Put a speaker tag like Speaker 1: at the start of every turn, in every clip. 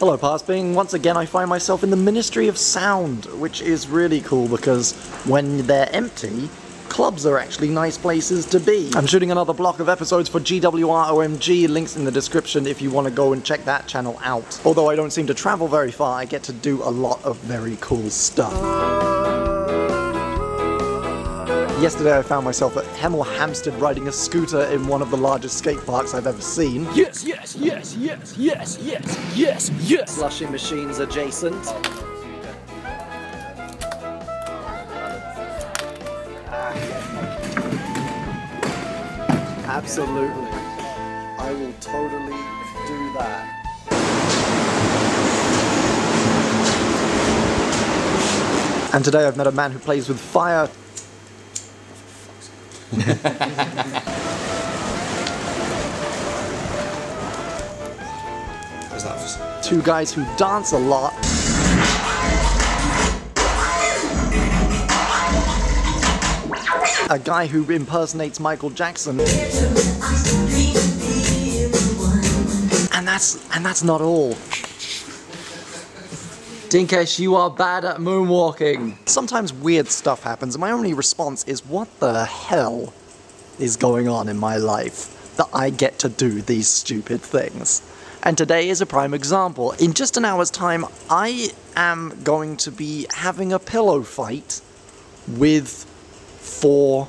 Speaker 1: Hello Past Bing, once again I find myself in the Ministry of Sound, which is really cool because when they're empty, clubs are actually nice places to be. I'm shooting another block of episodes for GWR OMG, links in the description if you want to go and check that channel out. Although I don't seem to travel very far, I get to do a lot of very cool stuff. Yesterday I found myself at Hemel Hempstead riding a scooter in one of the largest skate parks I've ever seen.
Speaker 2: Yes, yes, yes, yes, yes, yes, yes, yes.
Speaker 1: Slushy machines adjacent. Absolutely. I will totally do that. And today I've met a man who plays with fire.
Speaker 3: That?
Speaker 1: Two guys who dance a lot. A guy who impersonates Michael Jackson. And that's and that's not all.
Speaker 4: Dinkesh, you are bad at moonwalking.
Speaker 1: Sometimes weird stuff happens and my only response is what the hell is going on in my life that I get to do these stupid things. And today is a prime example. In just an hour's time, I am going to be having a pillow fight with four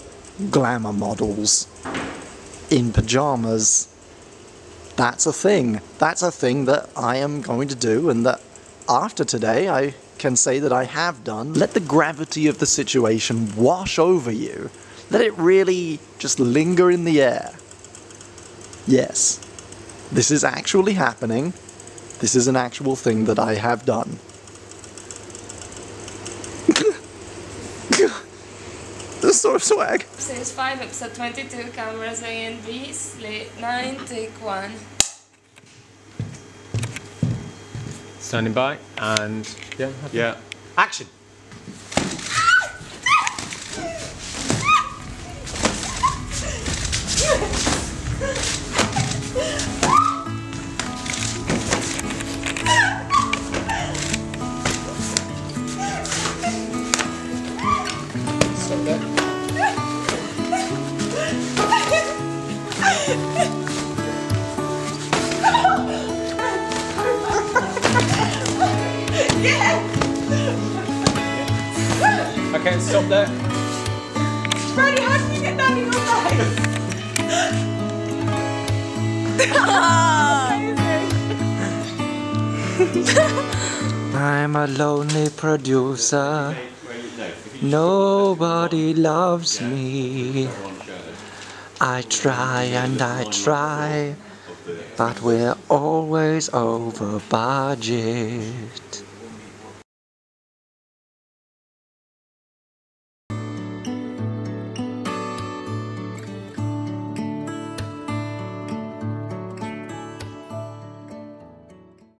Speaker 1: glamour models in pajamas. That's a thing. That's a thing that I am going to do and that after today I can say that I have done. Let the gravity of the situation wash over you. Let it really just linger in the air. Yes, this is actually happening. This is an actual thing that I have done. Of swag.
Speaker 5: Series 5, episode 22, cameras A and B, slate 9, take 1.
Speaker 6: Standing by and yeah, yeah. Action. Okay, stop there.
Speaker 5: Freddie, how did you get that in your life?
Speaker 4: I'm a lonely producer. Nobody loves me. I try and I try, but we're always over budget.